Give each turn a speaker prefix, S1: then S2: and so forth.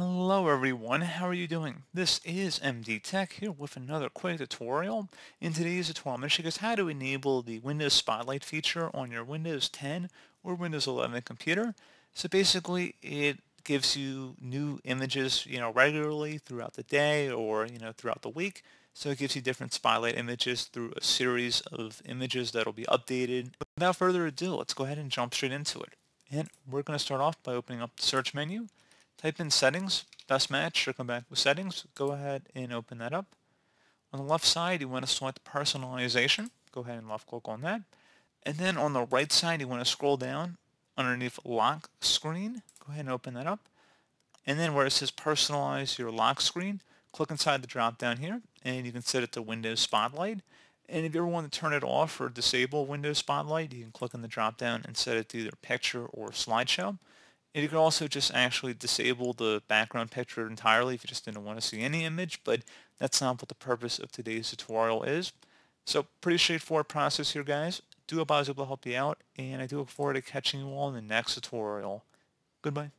S1: Hello everyone, how are you doing? This is MD Tech here with another quick tutorial. In today's tutorial, I'm going to show you how to enable the Windows Spotlight feature on your Windows 10 or Windows 11 computer. So basically, it gives you new images, you know, regularly throughout the day or, you know, throughout the week. So it gives you different Spotlight images through a series of images that'll be updated. Without further ado, let's go ahead and jump straight into it. And we're going to start off by opening up the search menu type in settings, best match, or come back with settings. Go ahead and open that up. On the left side, you want to select personalization. Go ahead and left click on that. And then on the right side, you want to scroll down underneath lock screen. Go ahead and open that up. And then where it says personalize your lock screen, click inside the drop down here and you can set it to Windows Spotlight. And if you ever want to turn it off or disable Windows Spotlight, you can click in the drop down and set it to either picture or slideshow. And you can also just actually disable the background picture entirely if you just didn't want to see any image, but that's not what the purpose of today's tutorial is. So pretty straightforward process here, guys. Do hope I was able to help you out, and I do look forward to catching you all in the next tutorial. Goodbye.